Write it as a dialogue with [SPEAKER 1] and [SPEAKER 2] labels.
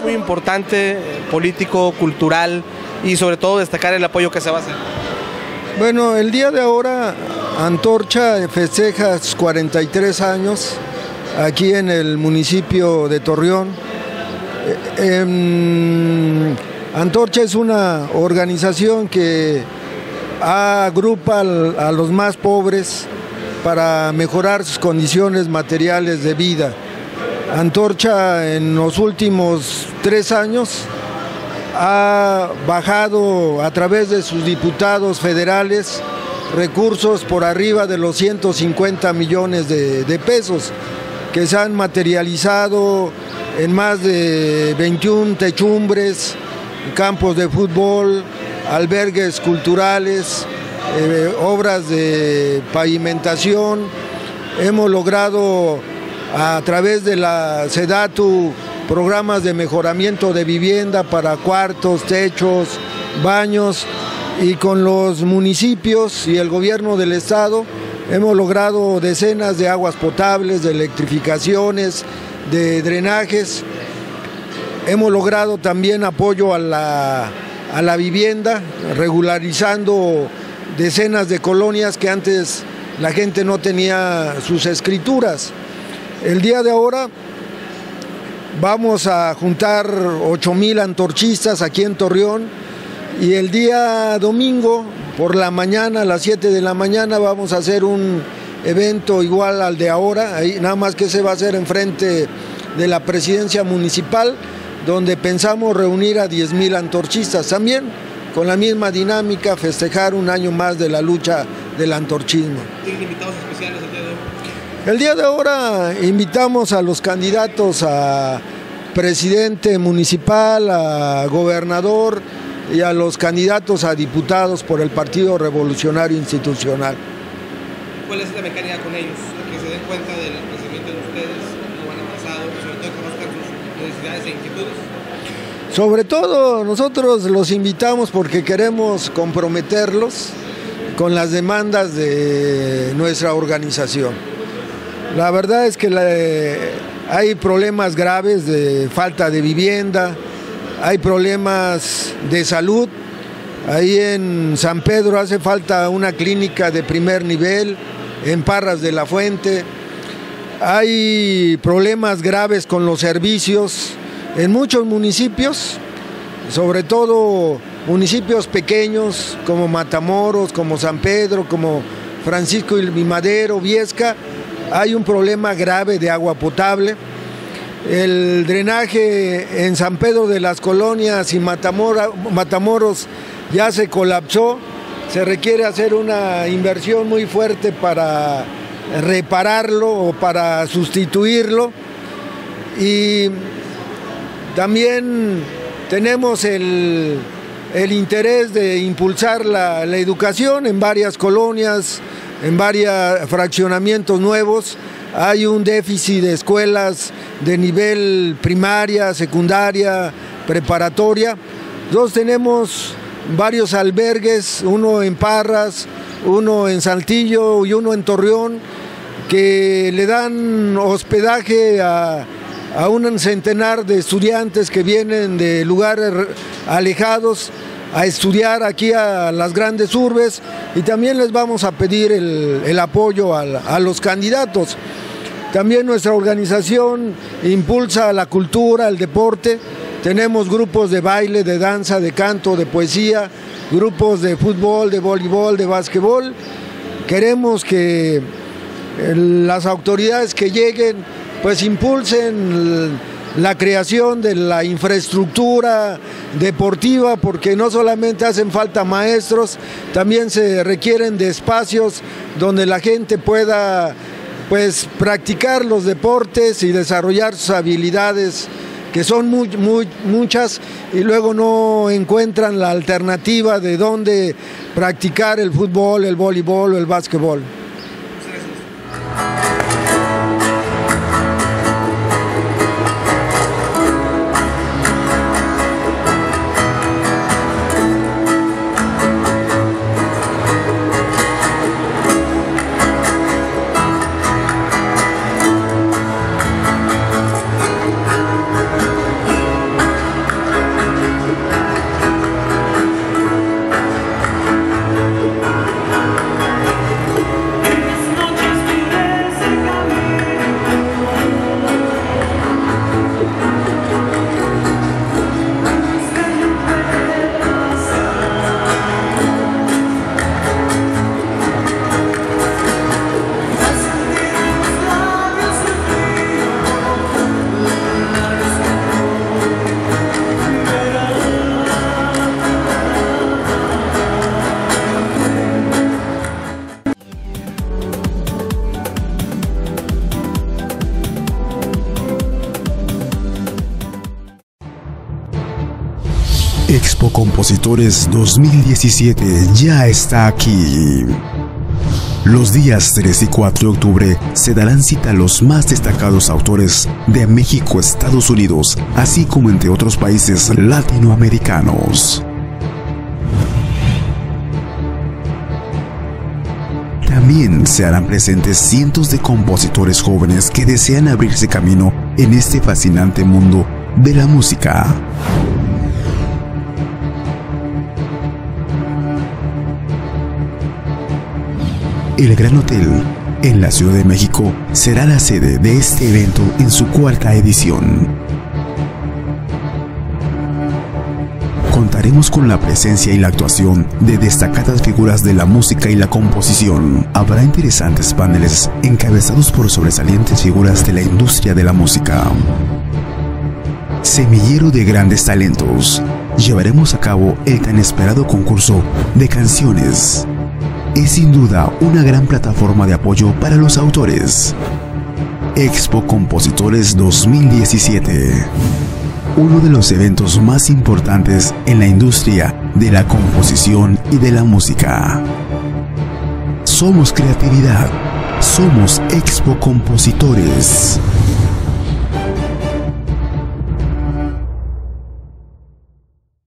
[SPEAKER 1] muy importante, eh, político, cultural y sobre todo destacar el apoyo que se va a hacer.
[SPEAKER 2] Bueno, el día de ahora Antorcha festeja sus 43 años aquí en el municipio de Torreón. Eh, em, Antorcha es una organización que agrupa a los más pobres para mejorar sus condiciones materiales de vida. Antorcha en los últimos tres años ha bajado a través de sus diputados federales recursos por arriba de los 150 millones de, pesos que se han materializado en más de 21 techumbres, campos de fútbol, albergues culturales, eh, obras de pavimentación. Hemos logrado a través de la SEDATU programas de mejoramiento de vivienda para cuartos, techos, baños y con los municipios y el gobierno del estado hemos logrado decenas de aguas potables, de electrificaciones, de drenajes. Hemos logrado también apoyo a la, a la vivienda, regularizando decenas de colonias que antes la gente no tenía sus escrituras. El día de ahora vamos a juntar 8 mil antorchistas aquí en Torreón y el día domingo por la mañana, a las 7 de la mañana, vamos a hacer un evento igual al de ahora, ahí, nada más que se va a hacer enfrente de la presidencia municipal, donde pensamos reunir a 10 mil antorchistas también, con la misma dinámica, festejar un año más de la lucha del antorchismo.
[SPEAKER 1] ¿Tienen invitados especiales el día de hoy?
[SPEAKER 2] El día de ahora invitamos a los candidatos a presidente municipal, a gobernador y a los candidatos a diputados por el Partido Revolucionario Institucional.
[SPEAKER 1] ¿Cuál es la mecánica con ellos? Que se den cuenta del crecimiento de ustedes, cómo han avanzado y sobre todo conozcan sus necesidades e inquietudes.
[SPEAKER 2] Sobre todo nosotros los invitamos porque queremos comprometerlos con las demandas de nuestra organización. La verdad es que la- hay problemas graves de falta de vivienda, hay problemas de salud. Ahí en San Pedro hace falta una clínica de primer nivel, en Parras de la Fuente. Hay problemas graves con los servicios en muchos municipios, sobre todo municipios pequeños como Matamoros, como San Pedro, como Francisco y Madero, Viesca, hay un problema grave de agua potable. El drenaje en San Pedro de las Colonias y Matamoros ya se colapsó. Se requiere hacer una inversión muy fuerte para repararlo o para sustituirlo. Y también tenemos el, interés de impulsar la educación en varias colonias, en varios fraccionamientos nuevos. Hay un déficit de escuelas de nivel primaria, secundaria, preparatoria. Dos tenemos varios albergues, uno en Parras, uno en Saltillo y uno en Torreón, que le dan hospedaje a, a un centenar de estudiantes que vienen de lugares re- alejados a estudiar aquí a las grandes urbes y también les vamos a pedir el, el apoyo al- a, los candidatos. También nuestra organización impulsa la cultura, el deporte. Tenemos grupos de baile, de danza, de canto, de poesía, grupos de fútbol, de voleibol, de básquetbol. Queremos que eh, las autoridades que lleguen pues impulsen la creación de la infraestructura deportiva porque no solamente hacen falta maestros, también se requieren de espacios donde la gente pueda pues practicar los deportes y desarrollar sus habilidades que son muy, muy, muchas y luego no encuentran la alternativa de dónde practicar el fútbol, el voleibol o el básquetbol.
[SPEAKER 3] Compositores 2017 ya está aquí. Los días 3 y 4 de octubre se darán cita a los más destacados autores de México, Estados Unidos, así como entre otros países latinoamericanos. También se harán presentes cientos de compositores jóvenes que desean abrirse camino en este fascinante mundo de la música. El Gran Hotel, en la Ciudad de México, será la sede de este evento en su cuarta edición. Contaremos con la presencia y la actuación de destacadas figuras de la música y la composición. Habrá interesantes paneles encabezados por sobresalientes figuras de la industria de la música. Semillero de grandes talentos. Llevaremos a cabo el tan esperado concurso de canciones es sin duda una gran plataforma de apoyo para los autores. Expo Compositores 2017. Uno de los eventos más importantes en la industria de la composición y de la música. Somos creatividad. Somos Expo Compositores.